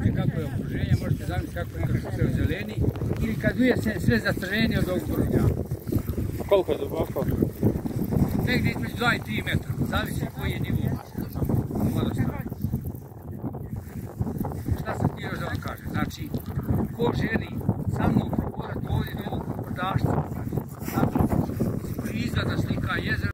vidite kako je okruženje, možete zamisliti kako je kad sve zeleni ili kad uvijek se sve zacrveni od ovog brunja. Koliko je duboko? Negdje između 2 i 3 metra, zavisi koji je nivou vodostaja. Šta sam htio da vam kažem, znači, ko želi sa mnom proporati ovdje do ovog brdašca, znači, izgleda slika jezera,